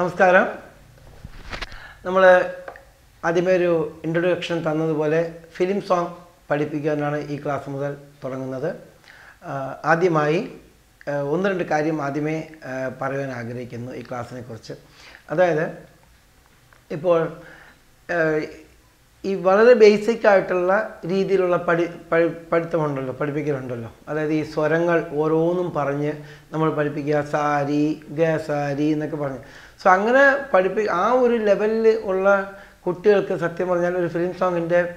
നമസ്കാരം. നമ്മൾ ആദ്യമേ ഒരു ഇൻട്രൊഡക്ഷൻ തന്നതുപോലെ ഫിലിം സോങ് പഠിപ്പിക്കാനാണ് ഈ ക്ലാസ് മുതൽ തുടങ്ങുന്നത്. ആദ്യമായി ഒന്ന് രണ്ട് കാര്യം ആദ്യമേ പറയാൻ ആഗ്രഹിക്കുന്നു ഈ ക്ലാസ്സിനെ കുറിച്ച്. അതായത് ഇപ്പോൾ ഈ വളരെ ബേസിക് ആയിട്ടുള്ള രീതിയിലുള്ള പഠി പഠി പഠിത്തമുണ്ടല്ലോ പഠിപ്പിക്കലുണ്ടല്ലോ. അതായത് ഈ സ്വരങ്ങൾ ഓരോന്നും പറഞ്ഞ് നമ്മൾ പഠിപ്പിക്കുക സാരി ഗ സാരി എന്നൊക്കെ പറഞ്ഞ്. സോ അങ്ങനെ പഠിപ്പി ആ ഒരു ലെവലിൽ ഉള്ള കുട്ടികൾക്ക് സത്യം പറഞ്ഞാൽ ഒരു ഫിലിം സോങ്ങിന്റെ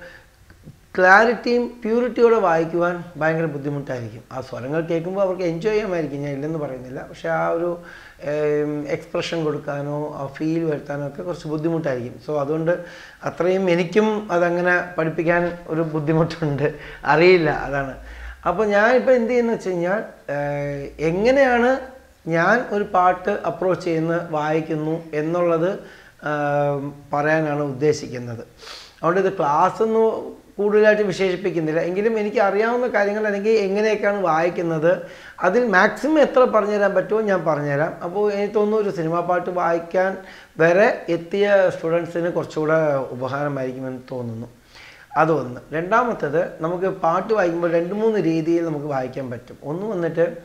ക്ലാരിറ്റിയും പ്യൂരിറ്റിയോടെ വായിക്കുവാൻ ഭയങ്കര ബുദ്ധിമുട്ടായിരിക്കും. ആ സ്വരങ്ങൾ കേൾക്കുമ്പോൾ അവർക്ക് എൻജോയ് ചെയ്യാമായിരിക്കും. ഞാൻ ഇല്ലെന്ന് പറയുന്നില്ല. പക്ഷേ ആ ഒരു എക്സ്പ്രഷൻ കൊടുക്കാനോ ആ ഫീൽ വരുത്താനോ ഒക്കെ കുറച്ച് ബുദ്ധിമുട്ടായിരിക്കും. സോ അതുകൊണ്ട് അത്രയും എനിക്കും അതങ്ങനെ പഠിപ്പിക്കാൻ ഒരു ബുദ്ധിമുട്ടുണ്ട്. അറിയില്ല. അതാണ്. അപ്പോൾ ഞാനിപ്പോൾ എന്ത് ചെയ്യുന്നത് വെച്ച് കഴിഞ്ഞാൽ എങ്ങനെയാണ് ഞാൻ ഒരു പാട്ട് അപ്രോച്ച് ചെയ്യുന്ന വായിക്കുന്നു എന്നുള്ളത് പറയാനാണ് ഉദ്ദേശിക്കുന്നത്. അതുകൊണ്ട് ഇത് ക്ലാസ് ഒന്നും കൂടുതലായിട്ട് വിശേഷിപ്പിക്കുന്നില്ല. എങ്കിലും എനിക്ക് അറിയാവുന്ന കാര്യങ്ങൾ അല്ലെങ്കിൽ എങ്ങനെയൊക്കെയാണ് വായിക്കുന്നത് അതിൽ മാക്സിമം എത്ര പറഞ്ഞുതരാൻ പറ്റുമോ ഞാൻ പറഞ്ഞുതരാം അപ്പോൾ എനിക്ക് തോന്നുന്നു ഒരു സിനിമാ പാട്ട് വായിക്കാൻ വരെ എത്തിയ സ്റ്റുഡൻസിന് കുറച്ചുകൂടെ ഉപകാരമായിരിക്കുമെന്ന് തോന്നുന്നു. അതൊന്ന്. രണ്ടാമത്തേത് നമുക്ക് പാട്ട് വായിക്കുമ്പോൾ രണ്ട് മൂന്ന് രീതിയിൽ നമുക്ക് വായിക്കാൻ പറ്റും. ഒന്ന് വന്നിട്ട്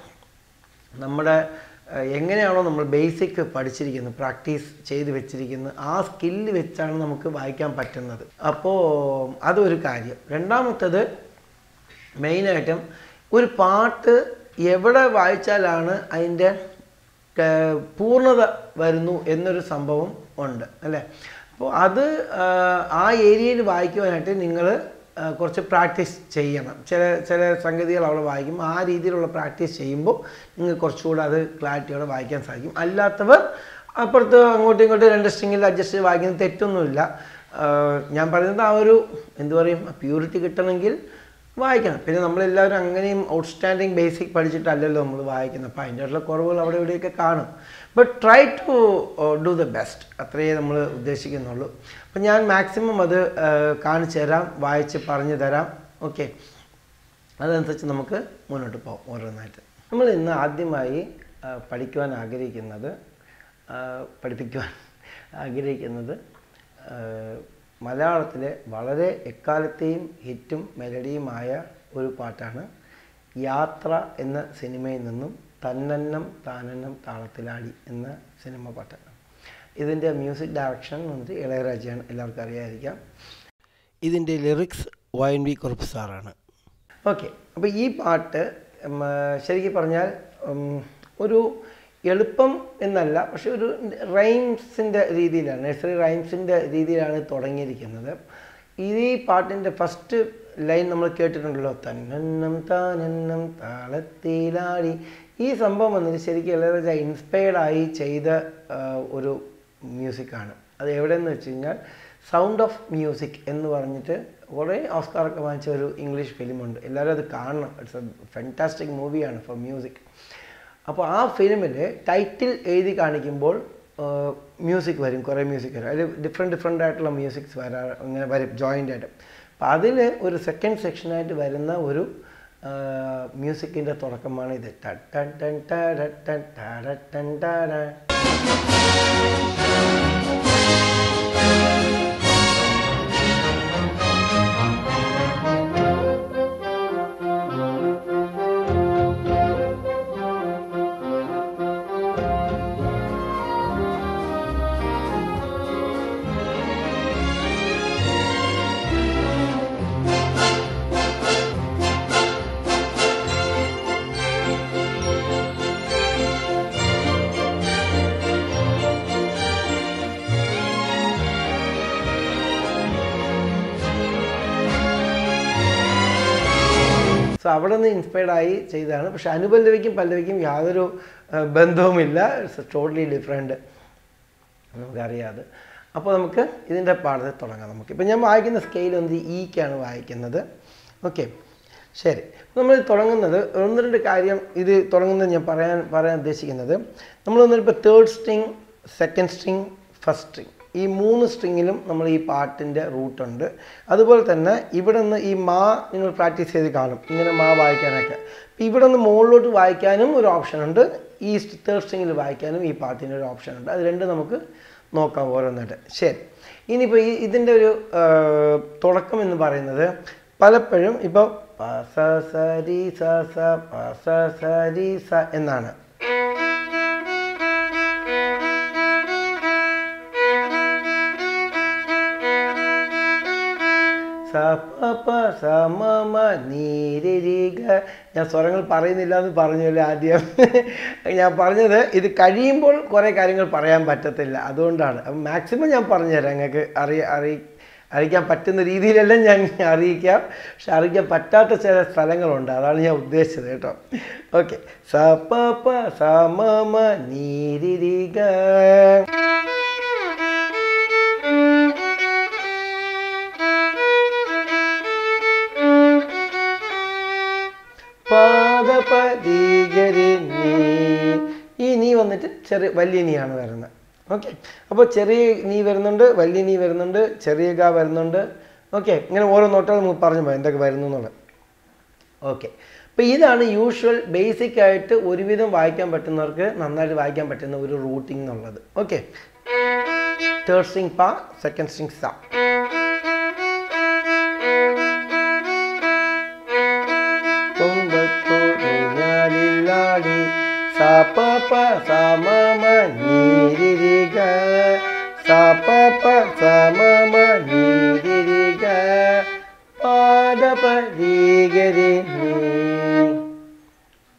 നമ്മുടെ എങ്ങനെയാണോ നമ്മൾ ബേസിക് പഠിച്ചിരിക്കുന്നത് പ്രാക്ടീസ് ചെയ്ത് വെച്ചിരിക്കുന്നത് ആ സ്കില്ല് വെച്ചാണ് നമുക്ക് വായിക്കാൻ പറ്റുന്നത്. അപ്പോൾ അതൊരു കാര്യം. രണ്ടാമത്തത് മെയിനായിട്ടും ഒരു പാട്ട് എവിടെ വായിച്ചാലാണ് അതിന്റെ പൂർണത വരുന്നു എന്നൊരു സംഭവം ഉണ്ട് അല്ലേ? അപ്പോൾ അത് ആ ഏരിയയിൽ വായിക്കുവാനായിട്ട് നിങ്ങൾ കുറച്ച് പ്രാക്ടീസ് ചെയ്യണം. ചില ചില സംഗതികൾ അവൾ വായിക്കും. ആ രീതിയിലുള്ള പ്രാക്ടീസ് ചെയ്യുമ്പോൾ നിങ്ങൾക്ക് കുറച്ചുകൂടെ അത് ക്ലാരിറ്റിയോടെ വായിക്കാൻ സാധിക്കും. അല്ലാത്തവർ അപ്പുറത്ത് അങ്ങോട്ടും ഇങ്ങോട്ടും രണ്ട് സ്ട്രിങ്ങിൽ അഡ്ജസ്റ്റ് ചെയ്ത് വായിക്കുന്നത് തെറ്റൊന്നുമില്ല. ഞാൻ പറയുന്നത് ആ ഒരു എന്തു പറയും പ്യൂരിറ്റി കിട്ടണമെങ്കിൽ വായിക്കണം. പിന്നെ നമ്മളെല്ലാവരും അങ്ങനെയും ഔട്ട്സ്റ്റാൻഡിങ് ബേസിക് പഠിച്ചിട്ടല്ലല്ലോ നമ്മൾ വായിക്കുന്നത്. അപ്പോൾ അതിന്റെ ഉള്ള കുറവുകൾ അവിടെ ഇവിടെയൊക്കെ കാണും. But try to do the best അത്രയേ നമ്മൾ ഉദ്ദേശിക്കുന്നുള്ളൂ. അപ്പം ഞാൻ മാക്സിമം അത് കാണിച്ചു തരാം. വായിച്ച് പറഞ്ഞു തരാം. ഓക്കെ അതനുസരിച്ച് നമുക്ക് മുന്നോട്ട് പോകാം ഓരോന്നായിട്ട്. നമ്മൾ ഇന്ന് ആദ്യമായി ആ, പഠിക്കുവാൻ ആഗ്രഹിക്കുന്നത് ആ, പഠിപ്പിക്കുവാൻ ആഗ്രഹിക്കുന്നത് മലയാളത്തിലെ വളരെ എക്കാലത്തെയും ഹിറ്റും മെലഡിയുമായ ഒരു പാട്ടാണ് യാത്ര എന്ന സിനിമയിൽ നിന്നും തന്നന്നം താനന്നം താളത്തിലാടി എന്ന സിനിമ പാട്ട് ഇതിന്റെ മ്യൂസിക് ഡയറക്ഷൻ വന്നിട്ട് ഇളയരാജയാണ്. എല്ലാവർക്കും അറിയാതിരിക്കാം. ഇതിന്റെ ലിറിക്സ് എൻ വി കുറുപ്പ് സാറാണ്. ഓക്കെ. അപ്പോൾ ഈ പാട്ട് ശരിക്കും പറഞ്ഞാൽ ഒരു എളുപ്പം എന്നല്ല പക്ഷെ ഒരു റൈംസിന്റെ രീതിയിലാണ് നഴ്സറി റൈംസിന്റെ രീതിയിലാണ് തുടങ്ങിയിരിക്കുന്നത്. ഈ പാട്ടിന്റെ ഫസ്റ്റ് ലൈൻ നമ്മൾ കേട്ടിട്ടുണ്ടല്ലോ തന്നെണ്ണം താനെണ്ണം താളത്തിലാടി. ഈ സംഭവം വന്നിട്ട് ശരിക്കും ഇളയരാജ ഇൻസ്പയർഡായി ചെയ്ത ഒരു മ്യൂസിക്കാണ് അത് എവിടെയെന്ന് വെച്ച് കഴിഞ്ഞാൽ സൗണ്ട് ഓഫ് മ്യൂസിക് എന്ന് പറഞ്ഞിട്ട് കുറേ ഓസ്കാറൊക്കെ വാങ്ങിച്ച ഒരു ഇംഗ്ലീഷ് ഫിലിമുണ്ട് എല്ലാവരും അത് കാണണം. ഇറ്റ്സ് എ ഫാന്റാസ്റ്റിക് മൂവിയാണ് ഫോർ മ്യൂസിക് അപ്പോൾ ആ ഫിലിമിൽ ടൈറ്റിൽ എഴുതി കാണിക്കുമ്പോൾ മ്യൂസിക് വരും കുറേ മ്യൂസിക് വരും. അതിൽ ഡിഫറെന്റ് ഡിഫറെന്റ് ആയിട്ടുള്ള മ്യൂസിക്സ് വരാ ഇങ്ങനെ വരും ജോയിന്റ് ആയിട്ട്. അപ്പോൾ അതിൽ ഒരു സെക്കൻഡ് സെക്ഷനായിട്ട് വരുന്ന ഒരു മ്യൂസിക്കിന്റെ തുടക്കമാണ് ഇത്. ടൻ ടൻ ടൻ ടട ടൻ ടട ടൻ ടട. നിന്ന് ഇൻസ്പയർഡ് ആയി ചെയ്തതാണ്. പക്ഷെ അനുപല്ലവിക്കും പല്ലവിക്കും യാതൊരു ബന്ധവുമില്ല. ഇറ്റ്സ് ടോട്ടലി ഡിഫറെന്റ് നമുക്കറിയാതെ അപ്പോൾ നമുക്ക് ഇതിന്റെ പാഠത്തിൽ തുടങ്ങാം നമുക്ക്. ഇപ്പം ഞാൻ വായിക്കുന്ന സ്കെയിൽ വന്ന് ഈക്കാണ് വായിക്കുന്നത്. ഓക്കെ ശരി. നമ്മൾ തുടങ്ങുന്നത് ഒന്ന് രണ്ട് കാര്യം ഇത് തുടങ്ങുന്നത് ഞാൻ പറയാൻ പറയാൻ ഉദ്ദേശിക്കുന്നത്. ഇപ്പോൾ third string second string first string ഈ മൂന്ന് സ്ട്രിങ്ങിലും നമ്മൾ ഈ പാട്ടിന്റെ റൂട്ടുണ്ട് അതുപോലെ തന്നെ ഇവിടെ നിന്ന് ഈ മാ നിങ്ങൾ പ്രാക്ടീസ് ചെയ്ത് കാണും. ഇങ്ങനെ മാ വായിക്കാനൊക്കെ. ഇവിടെ നിന്ന് മുകളിലോട്ട് വായിക്കാനും ഒരു ഓപ്ഷൻ ഉണ്ട്. ഈ തേർഡ് സ്ട്രിങ്ങിൽ വായിക്കാനും ഈ പാട്ടിന്റെ ഒരു ഓപ്ഷൻ ഉണ്ട്. അത് രണ്ട് നമുക്ക് നോക്കാം ഓരോന്നായിട്ട്. ശരി. ഇനിയിപ്പോൾ ഈ ഇതിന്റെ ഒരു തുടക്കം എന്ന് പറയുന്നത് പലപ്പോഴും ഇപ്പോൾ പ സ രി സ സ പ സ രി സ എന്നാണ്. സ പ പ സ മ മ നീ രി രി ഗ ഞാൻ സ്വരങ്ങൾ പറയുന്നില്ല എന്ന് പറഞ്ഞല്ലോ ആദ്യം. ഞാൻ പറഞ്ഞത് ഇത് കഴിയുമ്പോൾ കുറേ കാര്യങ്ങൾ പറയാൻ പറ്റത്തില്ല. അതുകൊണ്ടാണ്. അപ്പം മാക്സിമം ഞാൻ പറഞ്ഞുതരാം. നിങ്ങൾക്ക് അറിയ അറി അറിയിക്കാൻ പറ്റുന്ന രീതിയിലെല്ലാം ഞാൻ അറിയിക്കാം. പക്ഷെ അറിയിക്കാൻ പറ്റാത്ത ചില സ്ഥലങ്ങളുണ്ട്. അതാണ് ഞാൻ ഉദ്ദേശിച്ചത് കേട്ടോ. ഓക്കെ സ പ മ ചെറിയ വലിയ നീയാണ് വരുന്നത്. ഓക്കെ അപ്പോൾ ചെറിയ നീ വരുന്നുണ്ട് വലിയ നീ വരുന്നുണ്ട് ചെറിയ ഗ വരുന്നുണ്ട്. ഓക്കെ ഇങ്ങനെ ഓരോ നോട്ടുകൾ നമുക്ക് പറഞ്ഞു പോയി എന്തൊക്കെ വരുന്നു എന്നുള്ളത്. ഓക്കെ അപ്പോൾ ഇതാണ് യൂഷ്വൽ ബേസിക് ആയിട്ട് ഒരുവിധം വായിക്കാൻ പറ്റുന്നവർക്ക് നന്നായിട്ട് വായിക്കാൻ പറ്റുന്ന ഒരു റൂട്ടിംഗ് എന്നുള്ളത്. ഓക്കെ തേർഡ് സ്ട്രിങ് പാ സെക്കൻഡ് സ്ട്രിങ് സ സ പ പ സ മ മ നീ രി രി ഗ പാദ പ രി ഗ രി നീ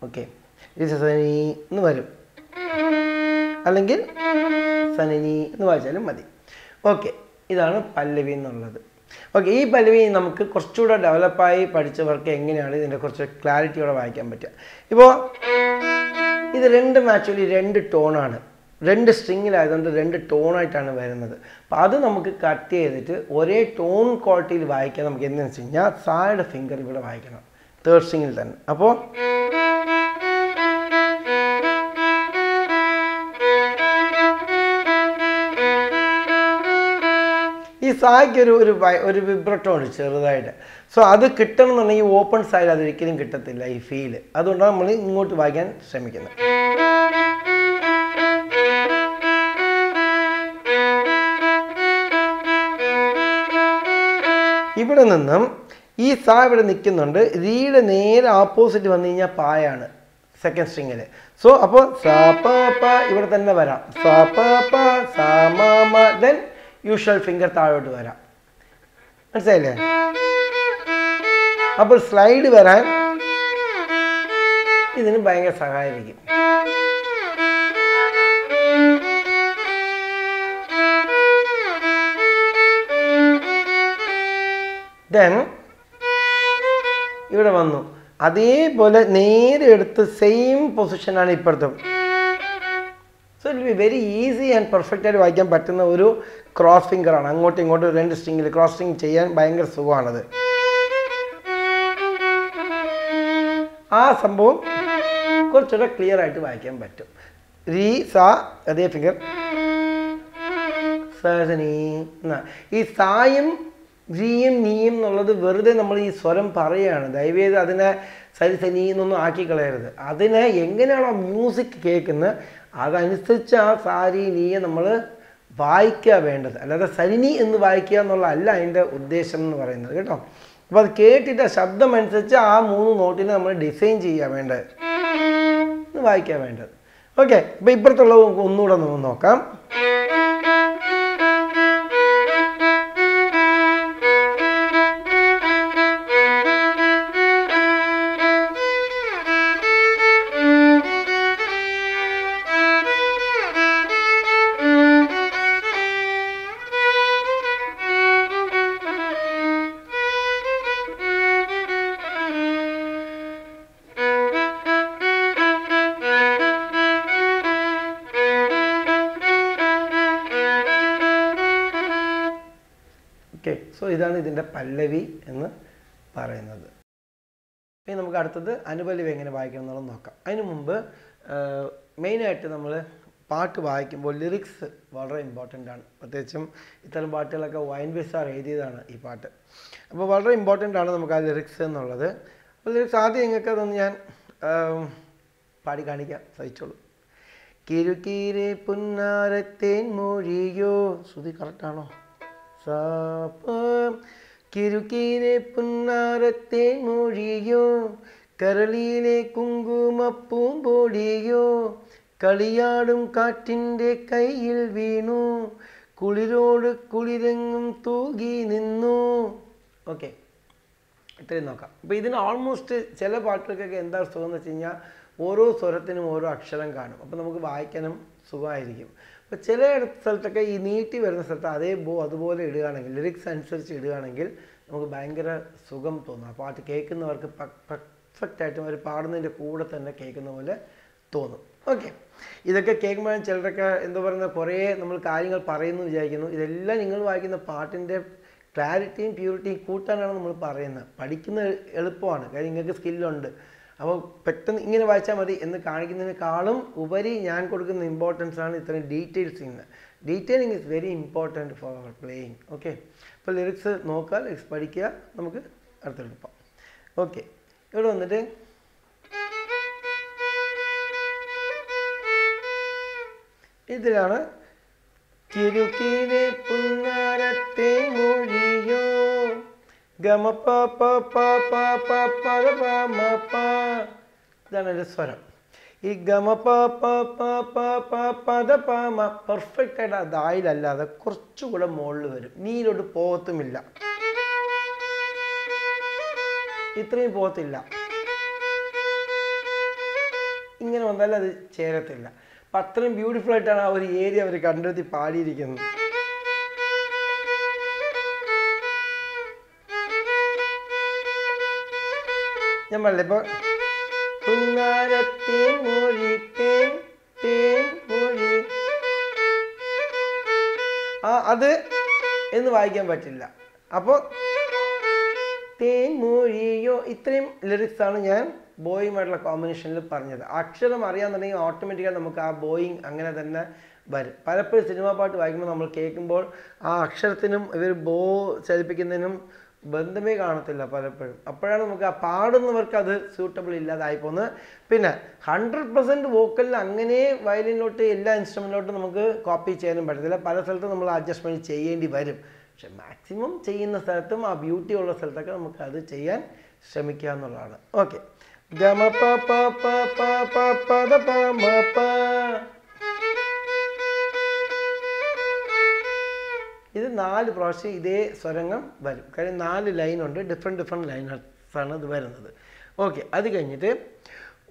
ഓക്കെ. ഇത് സനി എന്ന് വരും. അല്ലെങ്കിൽ സനനി എന്ന് വായിച്ചാലും മതി. ഓക്കെ. ഇതാണ് പല്ലവി എന്നുള്ളത്. ഓക്കെ ഈ പല്ലവി നമുക്ക് കുറച്ചുകൂടെ ഡെവലപ്പായി പഠിച്ചവർക്ക് എങ്ങനെയാണ് ഇതിന്റെ കുറച്ച് ക്ലാരിറ്റിയോടെ വായിക്കാൻ പറ്റുക? ഇപ്പോൾ ഇത് രണ്ടും ആക്ച്വലി രണ്ട് ടോണാണ്. രണ്ട് സ്ട്രിങ്ങിലായതുകൊണ്ട് രണ്ട് ടോണായിട്ടാണ് വരുന്നത്. അപ്പോൾ അത് നമുക്ക് കട്ട് ചെയ്തിട്ട് ഒരേ ടോൺ ക്വാളിറ്റിയിൽ വായിക്കാൻ നമുക്ക് എന്താണെന്ന് വെച്ച് കഴിഞ്ഞാൽ സായുടെ ഫിംഗർ ഇവിടെ വായിക്കണം. തേർഡ് സ്ട്രിങ്ങിൽ തന്നെ. അപ്പോൾ ഈ സായ്ക്ക് ഒരു ഒരു ഒരു വിബ്രട്ടോ ഉണ്ട് ചെറുതായിട്ട്. സോ അത് കിട്ടണം എന്നുണ്ടെങ്കിൽ ഓപ്പൺ സൈഡ് അതൊരിക്കലും കിട്ടത്തില്ല ഈ ഫീൽ അതുകൊണ്ടാണ് നമ്മൾ ഇങ്ങോട്ട് വായിക്കാൻ ശ്രമിക്കുന്നത്. ഇവിടെ നിന്നും ഈ സാ ഇവിടെ നിൽക്കുന്നുണ്ട്. റീയുടെ നേരെ ഓപ്പോസിറ്റ് വന്നു കഴിഞ്ഞാൽ പായാണ് സെക്കൻഡ് സ്ട്രിങ്ങിൽ സോ അപ്പോൾ സ പ പ ഇവിടെ തന്നെ വരാം. സ പ പ സ മ മ. ദെൻ യൂഷ്വൽ ഫിംഗർ താഴോട്ട് വരാം. മനസ്സിലായില്ലേ? അപ്പോൾ സ്ലൈഡ് വരാൻ ഇതിന് ഭയങ്കര സഹായിരിക്കും ദെൻ ഇവിടെ വന്നു. അതേപോലെ നേരെ എടുത്ത് സെയിം പൊസിഷനാണ് ഇപ്പുറത്തും. So it be very easy and perfect ആയിട്ട് വായിക്കാൻ പറ്റുന്ന ഒരു ക്രോസ് ഫിംഗർ ആണ്. അങ്ങോട്ടും ഇങ്ങോട്ടും രണ്ട് സ്ട്രിങ്ങിൽ ക്രോസ് സ്ട്രിങ് ചെയ്യാൻ ഭയങ്കര സുഖമാണത്. ആ സംഭവം കുറച്ചുകൂടെ ക്ലിയർ ആയിട്ട് വായിക്കാൻ പറ്റും. രീ സാ അതേ ഫിംഗർ സനി ഈ സായും ജീയും നീയും എന്നുള്ളത് വെറുതെ നമ്മൾ ഈ സ്വരം പറയുകയാണ് ദയവേത് അതിനെ സരി സനി എന്നൊന്നും ആക്കി കളയരുത് അതിനെ എങ്ങനെയാണോ മ്യൂസിക് കേൾക്കുന്നത് അതനുസരിച്ച് ആ സാരി നീയെ നമ്മൾ വായിക്കുക വേണ്ടത്. അല്ലാതെ സരിനി എന്ന് വായിക്കുക എന്നുള്ള അല്ല അതിന്റെ ഉദ്ദേശം എന്ന് പറയുന്നത് കേട്ടോ. അപ്പോൾ അത് കേട്ടിട്ട് ശബ്ദം അനുസരിച്ച് ആ മൂന്ന് നോട്ടിനെ നമ്മൾ ഡിസൈൻ ചെയ്യുക വേണ്ടത്. വായിക്കാൻ വേണ്ടത്. ഓക്കെ അപ്പോൾ ഇപ്പുറത്തുള്ള ഒന്നുകൂടെ നമുക്ക് നോക്കാം. സോ ഇതാണ് ഇതിന്റെ പല്ലവി എന്ന് പറയുന്നത്. ഇനി നമുക്ക് അടുത്തത് അനുപല്ലവി എങ്ങനെ വായിക്കണം എന്നുള്ളത് നോക്കാം. അതിനു മുമ്പ് മെയിനായിട്ട് നമ്മൾ പാട്ട് വായിക്കുമ്പോൾ ലിറിക്സ് വളരെ ഇമ്പോർട്ടന്റ് ആണ്. പ്രത്യേകിച്ചും ഇത്തരം പാട്ടുകളൊക്കെ വൈൻ ബിസാർ എഴുതിയതാണ് ഈ പാട്ട്. അപ്പോൾ വളരെ ഇമ്പോർട്ടന്റ് ആണ് നമുക്ക് ആ ലിറിക്സ് എന്നുള്ളത്. അപ്പോൾ ലിറിക്സ് ആദ്യം നിങ്ങൾക്ക് അതൊന്ന് ഞാൻ പാടി കാണിക്കാം. സഹിച്ചോളൂ. കിരുക്കീരെ പുന്നാരത്തേൻ മൊഴിയോ. ശ്രുതി കറക്റ്റാണോ സാപ്പ കിരുക്കീരെ പുന്നാരത്തേൻ മൊഴിയോ കരളിയിലെ കുങ്കുമപ്പൂമ്പൊടിയോ കളിയാടും കാറ്റിന്റെ കയ്യിൽ വീണു കുളിരോട് കുളിരെങ്ങും തൂകി നിന്നു ഓക്കെ ഇത്രയും നോക്കാം. അപ്പോൾ ഇതിന് ഓൾമോസ്റ്റ് ചില പാട്ടുകൾക്കൊക്കെ എന്താ സുഖം എന്ന് വെച്ച് കഴിഞ്ഞാൽ ഓരോ സ്വരത്തിനും ഓരോ അക്ഷരം കാണും. അപ്പോൾ നമുക്ക് വായിക്കാനും സുഖമായിരിക്കും. അപ്പോൾ ചില സ്ഥലത്തൊക്കെ ഈ നീട്ടി വരുന്ന സ്ഥലത്ത് അതേ ബോ അതുപോലെ ഇടുകയാണെങ്കിൽ ലിറിക്സ് അനുസരിച്ച് ഇടുകയാണെങ്കിൽ നമുക്ക് ഭയങ്കര സുഖം തോന്നും. ആ പാട്ട് കേൾക്കുന്നവർക്ക് പെർഫെക്റ്റ് ആയിട്ടും അവർ പാടുന്നതിന്റെ കൂടെ തന്നെ കേൾക്കുന്ന പോലെ തോന്നും. ഓക്കെ ഇതൊക്കെ കേൾക്കുമ്പോഴും ചിലരൊക്കെ എന്താ പറയുന്ന കുറേ നമ്മൾ കാര്യങ്ങൾ പറയുന്നു വിചാരിക്കുന്നു. ഇതെല്ലാം നിങ്ങൾ വായിക്കുന്ന പാട്ടിന്റെ ക്ലാരിറ്റിയും പ്യൂരിറ്റിയും കൂട്ടാനാണ് നമ്മൾ പറയുന്നത്. പഠിക്കുന്ന എളുപ്പമാണ്. കാര്യം നിങ്ങൾക്ക് സ്കില്ലുണ്ട് അപ്പോൾ പെട്ടെന്ന് ഇങ്ങനെ വായിച്ചാൽ മതി എന്ന് കാണിക്കുന്നതിനേക്കാളും ഉപരി ഞാൻ കൊടുക്കുന്ന ഇമ്പോർട്ടൻസ് ആണ് ഇത്രയും ഡീറ്റെയിൽസ് ഇന്ന് detailing is very important for our playing okay അപ്പോൾ ലിറിക്സ് നോക്കുക ലിറിക്സ് പഠിക്കുക. നമുക്ക് അടുത്തെടുക്കാം ഓക്കെ ഇവിടെ വന്നിട്ട് ഇതിലാണ് കിരുക്കിനെ പുന്നാരത്തെ മൊഴിയോ ഗമ പ പ പ പ പ പ ര പ മ പ ഇതാണ് എന്റെ സ്വരം ഈ ഗമ പ പദ പ മ പെർഫെക്റ്റ് ആയിട്ട് അത് ആയിലല്ലാതെ കുറച്ചുകൂടെ മുകളിൽ വരും നീയിലോട്ട് പോകത്തുമില്ല ഇത്രയും പോകത്തില്ല ഇങ്ങനെ വന്നാൽ അത് ചേരത്തില്ല അപ്പം അത്രയും ബ്യൂട്ടിഫുൾ ആയിട്ടാണ് ആ ഒരു ഏരിയ അവർ കണ്ടെത്തി പാടിയിരിക്കുന്നത് ഞാൻ പറഞ്ഞില്ല ഇപ്പോൾ ആ അത് എന്ന് വായിക്കാൻ പറ്റില്ല. അപ്പോൾ തേൻ മൊഴിയോ ഇത്രയും ആണ് ഞാൻ ബോയുമായിട്ടുള്ള കോമ്പിനേഷനിൽ പറഞ്ഞത്. അക്ഷരം അറിയാന്നുണ്ടെങ്കിൽ ഓട്ടോമാറ്റിക്കായി നമുക്ക് ആ ബോയിങ് അങ്ങനെ തന്നെ വരും. പലപ്പോഴും സിനിമാ പാട്ട് വായിക്കുമ്പോൾ നമ്മൾ കേൾക്കുമ്പോൾ ആ അക്ഷരത്തിനും ഇവർ ബോ ചലിപ്പിക്കുന്നതിനും ബന്ധമേ കാണത്തില്ല പലപ്പോഴും. അപ്പോഴാണ് നമുക്ക് ആ പാടുന്നവർക്ക് അത് സ്യൂട്ടബിൾ ഇല്ലാതായി പോകുന്നത്. പിന്നെ ഹൺഡ്രഡ് പെർസെന്റ് വോക്കലിൽ അങ്ങനെ വയലിനിലോട്ട് എല്ലാ ഇൻസ്ട്രുമെന്റിലോട്ടും നമുക്ക് കോപ്പി ചെയ്യാനും പറ്റത്തില്ല. പല സ്ഥലത്തും നമ്മൾ അഡ്ജസ്റ്റ്മെന്റ് ചെയ്യേണ്ടി വരും. പക്ഷെ മാക്സിമം ചെയ്യുന്ന സ്ഥലത്തും ആ ബ്യൂട്ടി ഉള്ള സ്ഥലത്തൊക്കെ നമുക്ക് അത് ചെയ്യാൻ ശ്രമിക്കുക എന്നുള്ളതാണ്. ഓക്കെ ഗമ പ പ പ പ പ പ പ ഇത് നാല് പ്രാവശ്യം ഇതേ സ്വരങ്ങൾ വരും. കാര്യം നാല് ലൈനുണ്ട് ഡിഫറെന്റ് ഡിഫറെന്റ് ലൈനാണ് ഇത് വരുന്നത്. ഓക്കെ അത് കഴിഞ്ഞിട്ട്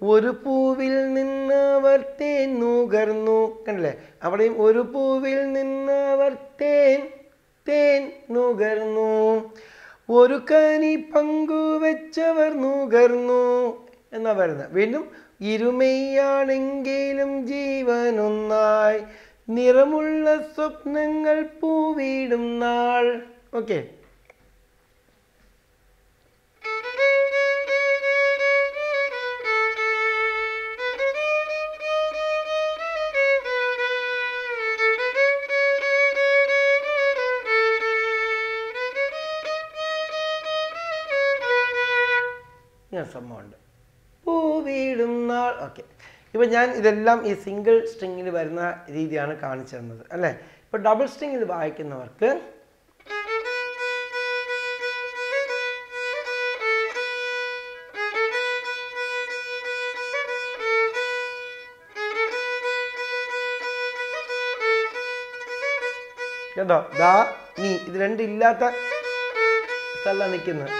ഒരു പൂവിൽ നിന്നവർ തേൻ നുകർന്നു. കണ്ടില്ലേ? അവിടെയും ഒരു പൂവിൽ നിന്നവർ തേൻ തേൻ നുകർന്നു. ഒരു കനി പങ്കുവെച്ചവർ നുകർന്നു. എന്നാ വരുന്നത് വീണ്ടും ഇരുമയാണെങ്കിലും ജീവനൊന്നായി. നിറമുള്ള സ്വപ്നങ്ങൾ പൂവിടും നാൾ. ഓക്കെ ഞാൻ സംഭവമുണ്ട്. പൂവിടും നാൾ. ഓക്കെ ഇപ്പം ഞാൻ ഇതെല്ലാം ഈ സിംഗിൾ സ്ട്രിങ്ങിൽ വരുന്ന രീതിയാണ് കാണിച്ചു തന്നത് അല്ലേ? ഇപ്പോൾ ഡബിൾ സ്ട്രിങ്ങിൽ വായിക്കുന്നവർക്ക് കേട്ടോ? ദാ നീ. ഇത് രണ്ടില്ലാത്ത സ്ഥലമാണ് നിൽക്കുന്നത്.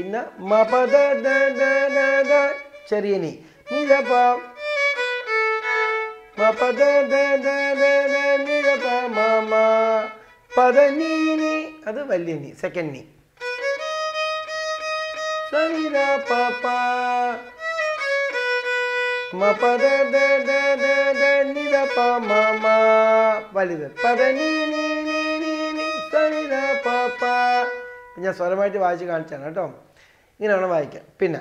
പിന്നെ മപദ ചെറിയ നീ നിരപ മപദ നിരപ മമ പദ നീ നീ അത് വലിയ നീ സെക്കൻഡ് നീ. സനിര പപ മപദ നിര പ മമ വലുത്. പദ നീ നീ നീ നീ നീ സനിര പപ ഞാൻ സ്വരമായിട്ട് വായിച്ച് കാണിച്ചാണ് കേട്ടോ. ഇങ്ങനെ വേണം വായിക്കാൻ. പിന്നെ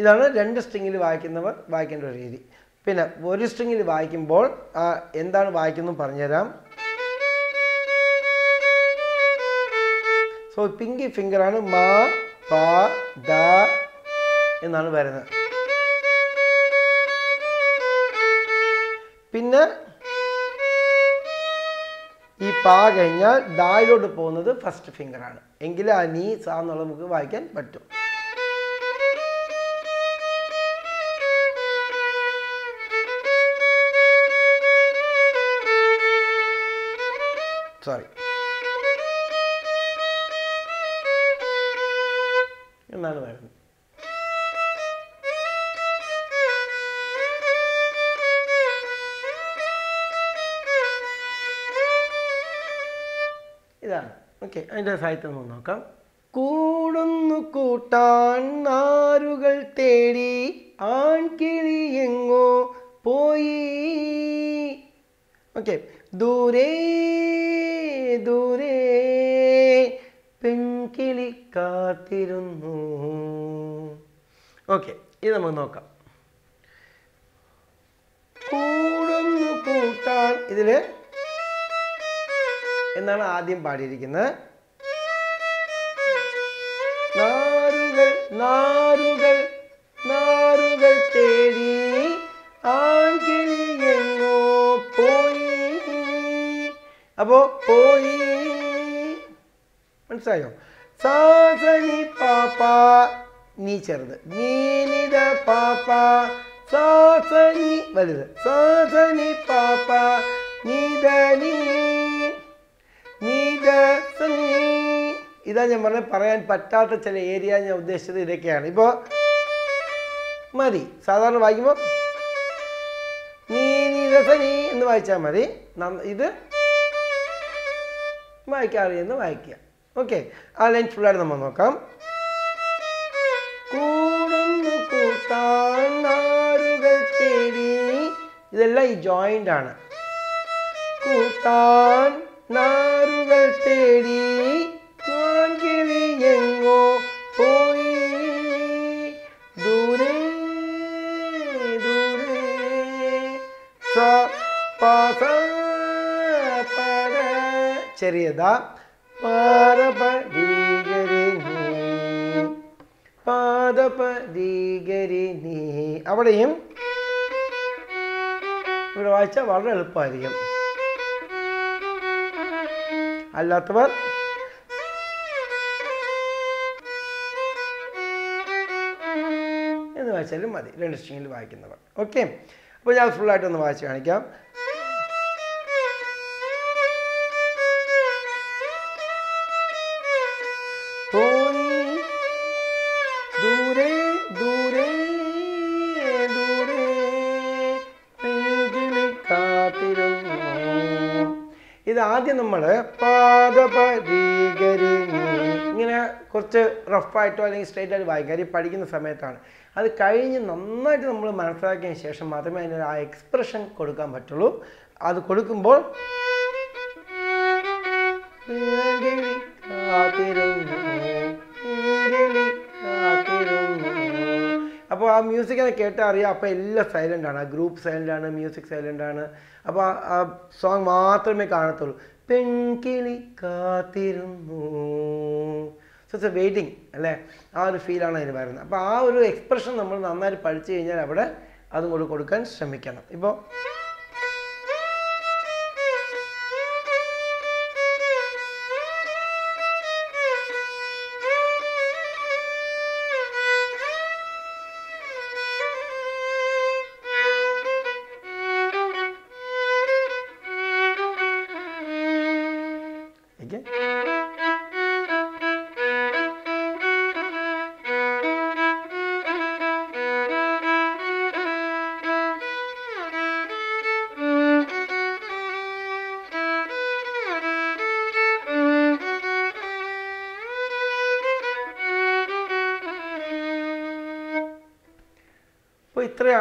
ഇതാണ് രണ്ട് സ്ട്രിങ്ങിൽ വായിക്കുന്നവർ വായിക്കേണ്ട ഒരു രീതി. പിന്നെ ഒരു സ്ട്രിങ്ങിൽ വായിക്കുമ്പോൾ എന്താണ് വായിക്കുന്നത് പറഞ്ഞുതരാം. സോ പിങ്കി ഫിംഗറാണ് മാ പ ദ എന്നാണ് വരുന്നത്. പിന്നെ ഈ പാ കഴിഞ്ഞാൽ ദായിലോട്ട് പോകുന്നത് ഫസ്റ്റ് ഫിംഗറാണ് എങ്കിൽ ആ നീ സാ നമുക്ക് വായിക്കാൻ പറ്റും. സോറി എന്നാണ് വരുന്നത് ഇതാണ് അതിന്റെ സാഹിത്യം ഒന്ന് നോക്കാം. കൂടുന്നു കൂട്ടാൻ നാരുകൾ തേടി ആൺകിളി എങ്ങോ പോയി. ഓക്കെ ദൂരെ ദൂരെ പെൺകിളി കാത്തിരുന്നു. ഓക്കെ ഇത് നമുക്ക് നോക്കാം. കൂടുന്നു കൂട്ടാൻ ഇതിൽ എന്നാണ് ആദ്യം പാടിയിരിക്കുന്നത്? നാരുകൾ നാരുകൾ നാരുകൾ തേടി ആൺകിളി അപ്പോ പോയി. മനസ്സിലായോ? സാസനി പാപ്പ നീ ചെറുത്. നീനിത പാപ്പ സാസനി വലുത്. സാസനി പാപ്പ നീത നീ നീത സനി ഇതാ ഞാൻ പറഞ്ഞ പറയാൻ പറ്റാത്ത ചില ഏരിയ ഞാൻ ഉദ്ദേശിച്ചത് ഇതൊക്കെയാണ്. ഇപ്പോൾ മതി. സാധാരണ വായിക്കുമ്പോൾ നീ നീരസനി എന്ന് വായിച്ചാൽ മതി. ഇത് വായിക്കാൻ അറിയുന്ന വായിക്കുക. ഓക്കെ ആ ലൈൻ ഫുള്ളായിട്ട് നമ്മൾ നോക്കാം. കൂടുന്നു കൂട്ടാൻ നാരുകൾ തേടി. ഇതെല്ലാം ഈ ജോയിന്റ് ആണ്. കൂട്ടാൻ നാരുകൾ തേടി. എങ്ങോ ചെറിയതാ. പാദപദീകരി പാദപദീകരി നീ അവിടെയും ഇവിടെ വായിച്ചാൽ വളരെ എളുപ്പമായിരിക്കും. അല്ലാത്തവർ എന്ന് വായിച്ചാലും മതി. രണ്ട് സ്ട്രിങ്ങിൽ വായിക്കുന്നവർ. ഓക്കെ? അപ്പോൾ ഞാൻ ഫുള്ളായിട്ട് ഒന്ന് വായിച്ച് കാണിക്കാം. കുറച്ച് റഫായിട്ടോ അല്ലെങ്കിൽ സ്ട്രൈറ്റ് ആയിട്ട് വായിക്കാം. കാര്യം പഠിക്കുന്ന സമയത്താണ്. അത് കഴിഞ്ഞ് നന്നായിട്ട് നമ്മൾ മനസ്സിലാക്കിയതിന് ശേഷം മാത്രമേ അതിന് ആ എക്സ്പ്രഷൻ കൊടുക്കാൻ പറ്റുള്ളൂ. അത് കൊടുക്കുമ്പോൾ അപ്പോൾ ആ മ്യൂസിക് ഒക്കെ കേട്ടാൽ അറിയാം അപ്പോൾ എല്ലാം സൈലന്റ് ആണ്. ആ ഗ്രൂപ്പ് സൈലന്റ് ആണ് മ്യൂസിക് സൈലന്റ് ആണ്. അപ്പോൾ ആ സോങ് മാത്രമേ കാണത്തുള്ളൂ. പെൺകിളി കാത്തിരുന്നു. സോ ഇറ്റ്സ് എ വെയിറ്റിംഗ് അല്ലേ? ആ ഒരു ഫീലാണ് അതിന് വരുന്നത്. അപ്പോൾ ആ ഒരു എക്സ്പ്രഷൻ നമ്മൾ നന്നായിട്ട് പഠിച്ചു കഴിഞ്ഞാൽ അവിടെ അതും കൂടി കൊടുക്കാൻ ശ്രമിക്കണം. ഇപ്പോൾ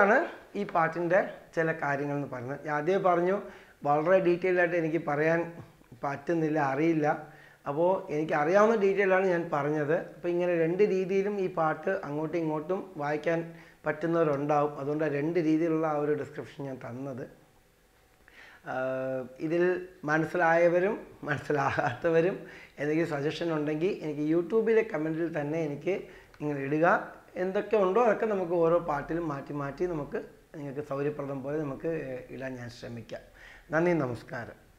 ഇത്രയാണ് ഈ പാട്ടിന്റെ ചില കാര്യങ്ങൾ എന്ന് പറയുന്നത്. ഞാൻ ആദ്യമേ പറഞ്ഞു വളരെ ഡീറ്റെയിൽ ആയിട്ട് എനിക്ക് പറയാൻ പറ്റുന്നില്ല അറിയില്ല. അപ്പോൾ എനിക്ക് അറിയാവുന്ന ഡീറ്റെയിലാണ് ഞാൻ പറഞ്ഞത്. അപ്പോൾ ഇങ്ങനെ രണ്ട് രീതിയിലും ഈ പാട്ട് അങ്ങോട്ടും ഇങ്ങോട്ടും വായിക്കാൻ പറ്റുന്നവരുണ്ടാവും. അതുകൊണ്ട് രണ്ട് രീതിയിലുള്ള ആ ഒരു ഡിസ്ക്രിപ്ഷൻ ഞാൻ തന്നത്. ഇതിൽ മനസ്സിലായവരും മനസ്സിലാകാത്തവരും എന്തെങ്കിലും സജഷൻ ഉണ്ടെങ്കിൽ എനിക്ക് യൂട്യൂബിലെ കമന്റിൽ തന്നെ എനിക്ക് നിങ്ങൾ ഇടുക. എന്തൊക്കെ ഉണ്ടോ അതൊക്കെ നമുക്ക് ഓരോ പാട്ടിലും മാറ്റി മാറ്റി നമുക്ക് നിങ്ങൾക്ക് സൗകര്യപ്രദം പോലെ നമുക്ക് ഇടാൻ ഞാൻ ശ്രമിക്കാം. നന്ദി നമസ്കാരം.